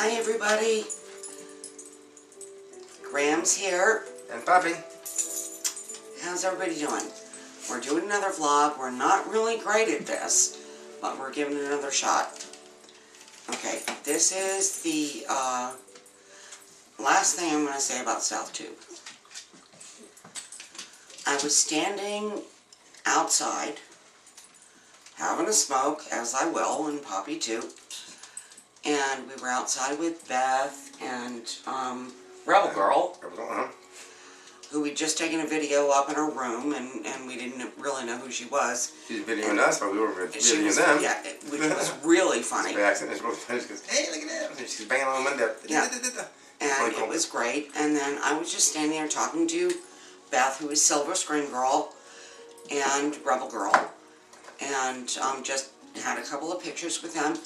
Hi everybody. Grams here. And Papi. How's everybody doing? We're doing another vlog. We're not really great at this, but we're giving it another shot. Okay, this is the uh, last thing I'm going to say about South Tube. I was standing outside having a smoke, as I will, and Papi too. And we were outside with Beth and um, Rebel Girl, Uh-huh. who we'd just taken a video up in her room, and, and we didn't really know who she was. She's videoing us, but we were She videoing was, them. yeah, it- which was really funny. By accident, it's really funny. She goes, hey, look at that. And she's banging on the window. Yeah. And it was great. And then I was just standing there talking to Beth, who is Silver Screen Girl and Rebel Girl, and um, just had a couple of pictures with them.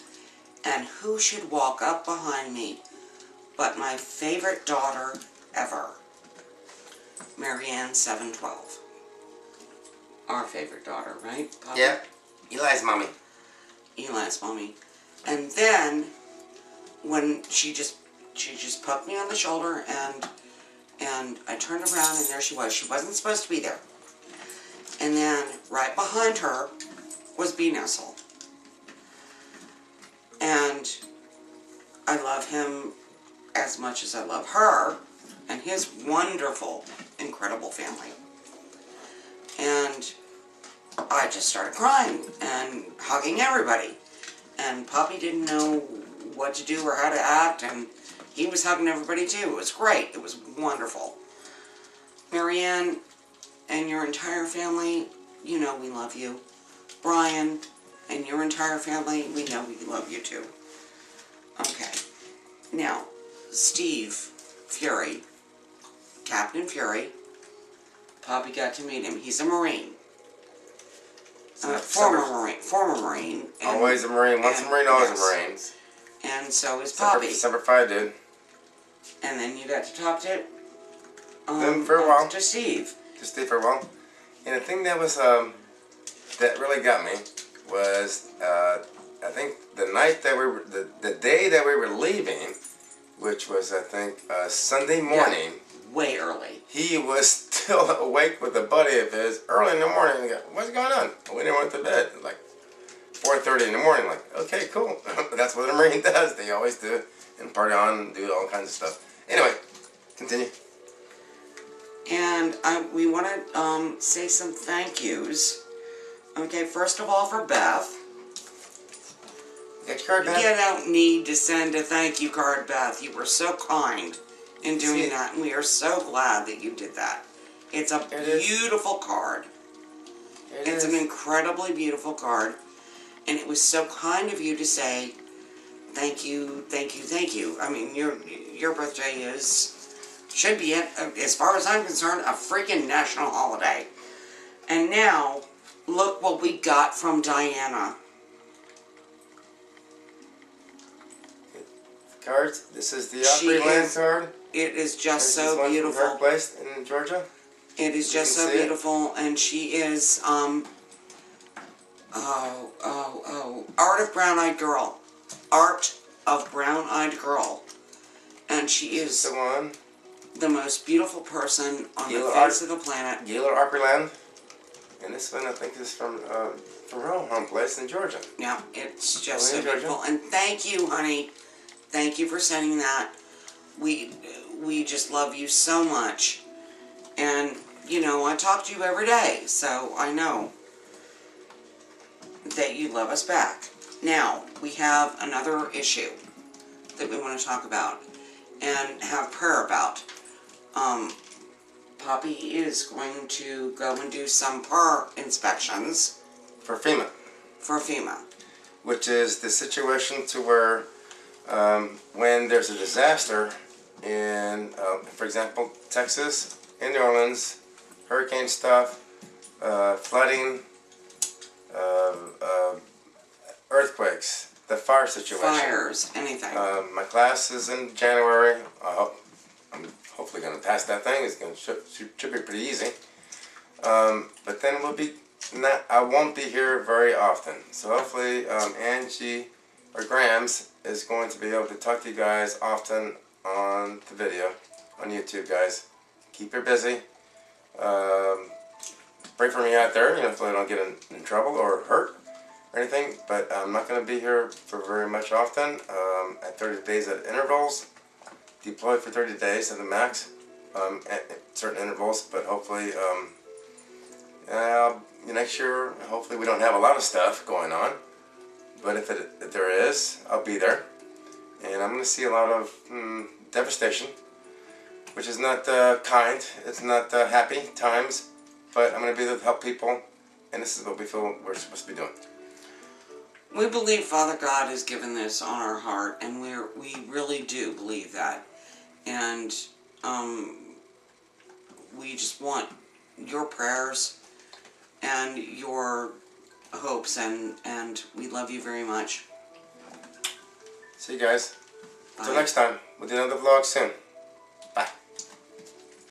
And who should walk up behind me but my favorite daughter ever, Marianne 712. Our favorite daughter, right? Papa? Yeah. Eli's mommy. Eli's mommy. And then when she just she just poked me on the shoulder and and I turned around and there she was. She wasn't supposed to be there. And then right behind her was B Nestle. I love him as much as I love her and his wonderful, incredible family. And I just started crying and hugging everybody. And Papi didn't know what to do or how to act, and he was hugging everybody too. It was great. It was wonderful. Marianne and your entire family, you know we love you. Brian and your entire family, we know we love you too. Okay. Now, Steve Fury, Captain Fury, Papi got to meet him. He's a Marine. Uh, former Marine, former Marine. and- Always a Marine. Once a Marine, always yes. a Marine. And so is Separate, Papi. Semper Fi, dude. And then you got to talk to, um, Them for a while. to Steve. to stay for a while. And the thing that was um, that really got me was uh, I think the night that we were the, the day that we were leaving, which was I think uh, Sunday morning. Way early. He was still awake with a buddy of his early in the morning. And go, What's going on? We didn't went to bed. Like 4:30 in the morning. Like, okay, cool. That's what a Marine does. They always do and party on and do all kinds of stuff. Anyway, continue. And I, we want to um, say some thank yous. Okay, first of all for Beth. Card? You don't need to send a thank you card, Beth. You were so kind in doing See- that, and we are so glad that you did that. It's a It is. beautiful card. There it It's is. an incredibly beautiful card, and it was so kind of you to say, "Thank you, thank you, thank you." I mean, your your birthday is should be, as far as I'm concerned, a freaking national holiday. And now, look what we got from Diana. Cards. This is the She Opry Land is- card. It is just so beautiful. her place in Georgia. It is You just so see it. beautiful, and she is um. Oh oh oh! Art of Brown Eyed Girl, Art of Brown Eyed Girl, and she is The one. the most beautiful person on the face art. of the planet. Gaylord Opry Land. And this one I think is from uh, from her home place in Georgia. Yeah, it's just so yeah, Georgia. beautiful. And thank you, honey. Thank you for sending that. We we just love you so much. And you know, I talk to you every day, so I know that you love us back. Now, we have another issue that we want to talk about and have prayer about. Um, Papi is going to go and do some PER inspections For FEMA. for FEMA. Which is the situation to where um, when there's a disaster in, uh, for example, Texas, in New Orleans, hurricane stuff, uh, flooding, uh, uh, earthquakes, the fire situation. fires, anything. Um, my class is in January. I hope I'm hopefully going to pass that thing. It's going to should, should, should be pretty easy. Um, but then we'll be not. I won't be here very often. So hopefully um, Angie or Grams is going to be able to talk to you guys often on the video on YouTube, guys. Keep her busy. Um, pray for me out there, you know, so I don't get in, in trouble or hurt or anything. But I'm not going to be here for very much often. Um, at 30 days at intervals, deployed for 30 days at the max, um, at, certain intervals. But hopefully, um, uh, next year, hopefully we don't have a lot of stuff going on. But if, it, if there is, I'll be there. And I'm going to see a lot of mm, devastation, which is not uh, kind. It's not uh, happy times. But I'm going to be there to help people. And this is what we feel we're supposed to be doing. We believe Father God has given this on our heart, and we're we really do believe that. And um, we just want your prayers and your hopes and, and we love you very much. See you guys. Until Till next time with another vlog soon. Bye.